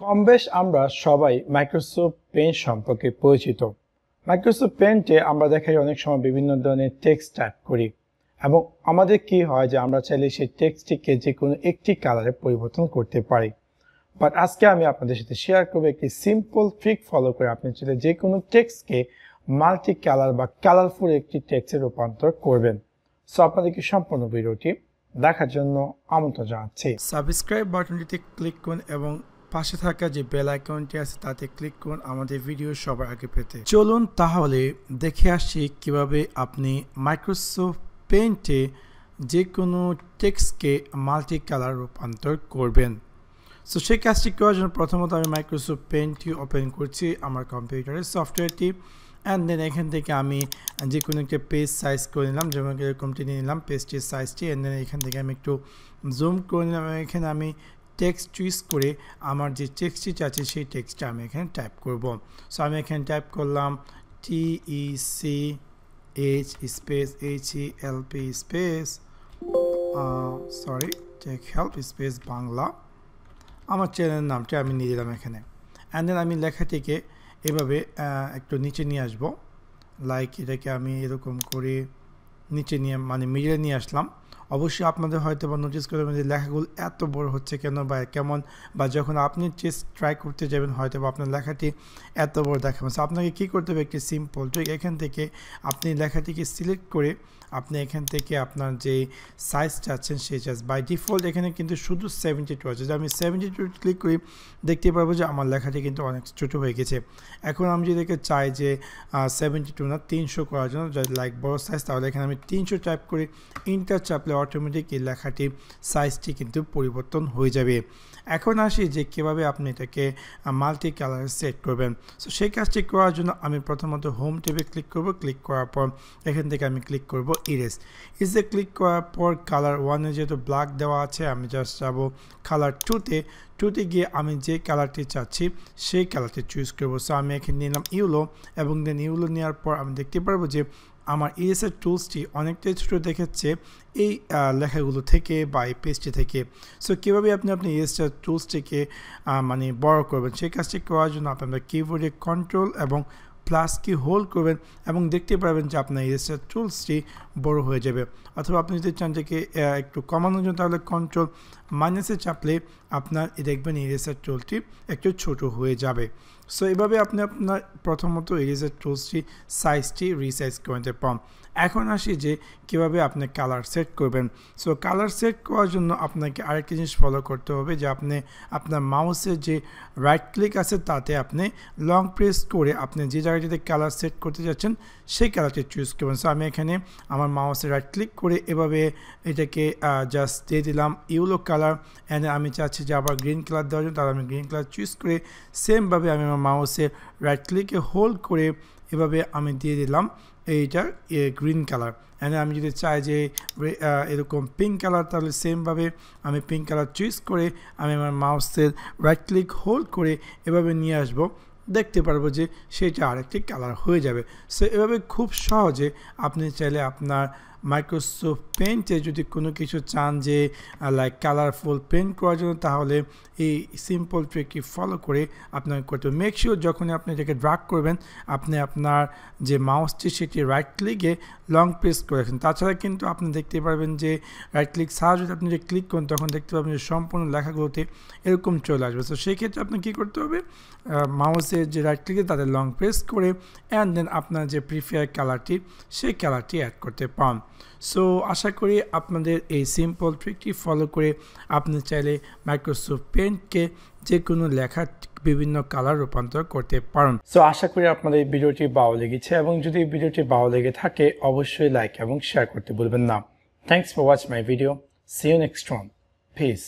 কম বেশ আমরা সবাই মাইক্রোসফট পেন সম্পর্কে পরিচিত। মাইক্রোসফট পেন্টে আমরা দেখাই অনেক সময় বিভিন্ন ধরনের টেক্সট টাইপ করি এবং আমাদের কি হয় যে আমরা চাইলে সেই টেক্সটটিকে যে কোনো একটি কালারে পরিবর্তন করতে পারি। বাট আজকে আমি আপনাদের সাথে শেয়ার করব একটি সিম্পল ট্রিক ফলো করে আপনি চাইলে যে কোনো টেক্সটকে মাল্টি কালার বা কালারফুল একটি টেক্সটে রূপান্তর করবেন। সো আপনাদেরকে সম্পূর্ণ ভিডিওটি দেখার জন্য আমন্ত্রণ জানাচ্ছি। সাবস্ক্রাইব বাটনটিতে ক্লিক করুন এবং পাশে থাকা যে বেল আইকনটি আছে, তাতে ক্লিক করুন আমাদের ভিডিও সবার আগে পেতে। চলুন তাহলে দেখে আসি কীভাবে আপনি মাইক্রোসফট পেন্টে যে কোনো টেক্সটকে মাল্টি কালার রূপান্তর করবেন। সো সেই কাজটি করার জন্য প্রথমত আমি মাইক্রোসফট পেন্টটি ওপেন করছি, আমার কম্পিউটারের সফটওয়্যারটি। অ্যান্ড দেন এখান থেকে আমি যে কোনো একটা পেজ সাইজ করে নিলাম, যেমন এরকমটি নিয়ে নিলাম পেজটির সাইজটি অ্যান্ড দেন এখান থেকে আমি একটু জুম করে নিলাম এখানে আমি টেক্সট চুজ করে আমার যে টেক্সটটি আছে সেই টেক্সটটা আমি এখানে টাইপ করব সো আমি এখানে টাইপ করলাম T E C H space H E L P space sorry tech help space Bangla আমার চ্যানেলের নামটি আমি নিয়ে দিলাম এখানে অ্যান্ড দেন আমি লেখাটিকে এভাবে একটু নিচে নিয়ে আসব লাইক এটাকে আমি এরকম করে নিচে নিয়ে মানে মিডিয়ে নিয়ে আসলাম অবশ্যই আপনাদের হয়তো বা নোটিস করবেন যে লেখাগুলো এত বড় হচ্ছে কেন বা কেমন বা যখন আপনি চেস্ট ট্রাই করতে যাবেন হয়তো বা আপনার লেখাটি এত বড় দেখাবেন সো আপনাকে কী করতে হবে? একটি সিম্পল ঠিক এখান থেকে আপনি লেখাটিকে সিলেক্ট করে আপনি এখান থেকে আপনার যে সাইজ চাচ্ছেন সেই সাইজ বাই ডিফল্ট এখানে কিন্তু শুধু সেভেন্টি টু আছে। যদি আমি সেভেন্টি টু ক্লিক করি, দেখতে পারব যে আমার লেখাটি কিন্তু অনেক ছোটো হয়ে গেছে। এখন আমি যদি চাই যে সেভেন্টি টু না, তিনশো করার জন্য, যদি লাইক বড় সাইজ তাহলে এখানে আমি তিনশো টাইপ করে ইন্টার চাপলে অটোমেটিক এই লেখাটি সাইজটি কিন্তু পরিবর্তন হয়ে যাবে। এখন আসি যে কীভাবে আপনি এটাকে মাল্টি কালারে সেট করবেন। সো সেই কাজটি করার জন্য আমি প্রথমত হোম টেবে ক্লিক করব। ক্লিক করার পর এখান থেকে আমি ক্লিক করব ইরেস ইসে ক্লিক করার পর কালার ওয়ানে যেহেতু ব্ল্যাক দেওয়া আছে, আমি জাস্ট যাব কালার টুতে টুতে গিয়ে আমি যে কালারটি চাচ্ছি, সেই কালারটি চুজ করব। সো আমি এখানে নিলাম ইউলো এবং দেন ইউলো নেওয়ার পর আমি দেখতে পারব যে আমার ইরেসের টুলসটি অনেকটাই ছোটো দেখাচ্ছে এই লেখাগুলো থেকে বা এই পেজটি থেকে। সো কীভাবে আপনি আপনি ইরেসের টুলসটিকে মানে বড় করবেন? সেই কাজটি করার জন্য আপনার কিবোর্ডে কন্ট্রোল এবং প্লাস কি হোল্ড করবেন এবং দেখতে পারবেন যে আপনার ইরেসার টুলসটি বড় হয়ে যাবে। অথবা আপনি যদি চান যে একটু কমানোর জন্য তাহলে কন্ট্রোল মাইনাসে চাপলে আপনার দেখবেন ইরেসার টুলটি একটু ছোট হয়ে যাবে। সো এভাবে আপনি আপনার প্রথমত ইরেজার টুলসটি সাইজটি রিসাইজ করে নিতে এখন আসি যে কীভাবে আপনি কালার সেট করবেন। সো কালার সেট করার জন্য আপনাকে আরেকটি জিনিস ফলো করতে হবে যে আপনি আপনার মাউসের যে রাইট ক্লিক আছে তাতে আপনি লং প্রেস করে আপনি যে জায়গাটিতে কালার সেট করতে যাচ্ছেন, সেই কালারটি চুজ করবেন। সো আমি এখানে আমার মাউসে রাইট ক্লিক করে এভাবে এটাকে জাস্ট দিয়ে দিলাম ইউলো কালার অ্যান্ড আমি চাচ্ছি যে আবার গ্রিন কালার দেওয়ার জন্য, তাহলে আমি গ্রিন কালার চুজ করে সেমভাবে আমি আমার মাউসে রাইট ক্লিকে হোল্ড করে এভাবে আমি দিয়ে দিলাম এইটা গ্রিন কালার অ্যান্ড আমি যদি চাই যে এরকম পিঙ্ক কালার তাহলে সেমভাবে আমি পিঙ্ক কালার চুজ করে আমি আমার মাউসের রাইট ক্লিক হোল্ড করে এভাবে নিয়ে আসব। দেখতে পারব যে সেটা আরেকটি কালার হয়ে যাবে। সো এভাবে খুব সহজে আপনি চাইলে আপনার মাইক্রোসফট পেন্টে যদি কোনো কিছু চান যে লাইক কালারফুল পেন্ট করার জন্য, তাহলে এই সিম্পল ট্রিকটি ফলো করে আপনাকে করতে মেক শিওর যখনই আপনি এটাকে ড্রাগ করবেন, আপনি আপনার যে মাউসটি সেটি রাইট ক্লিকে লং প্রেস করে রাখেন। তাছাড়া কিন্তু আপনি দেখতে পারবেন যে রাইট ক্লিক ছাড়া যদি আপনি যে ক্লিক করেন, তখন দেখতে পাবেন যে সম্পূর্ণ লেখাগুলোতে এরকম চলে আসবে। তো সেই ক্ষেত্রে আপনি কী করতে হবে? মাউসের যে রাইট ক্লিকে তাদের লং প্রেস করে অ্যান্ড দেন আপনার যে প্রিফেয়ার কালারটি সেই কালারটি অ্যাড করতে পান সো আশা করি আপনাদের এই সিম্পল ট্রিকটি ফলো করে আপনি চাইলে মাইক্রোসফট পেন্টকে যে কোনো লেখা বিভিন্ন কালার রূপান্তর করতে পারেন। সো আশা করি আপনাদের ভিডিওটি ভালো লেগেছে এবং যদি ভিডিওটি ভালো লেগে থাকে, অবশ্যই লাইক এবং শেয়ার করতে ভুলবেন না। Thanks for watch my video see you next one peace